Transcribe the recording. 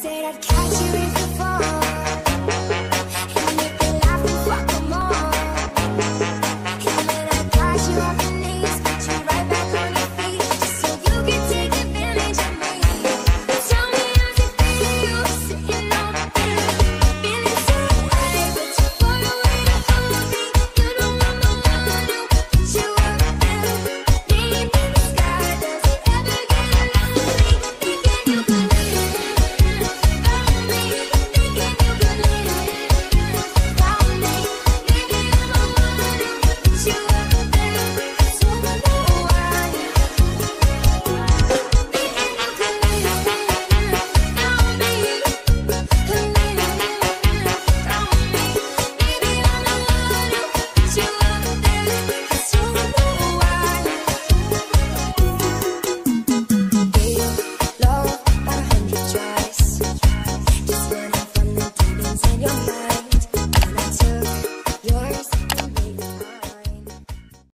Said I'd catch you if 要